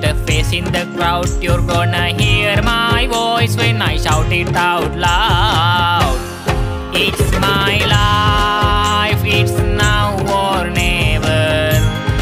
the face in the crowd You're gonna hear my voice when I shout it out loud. It's my life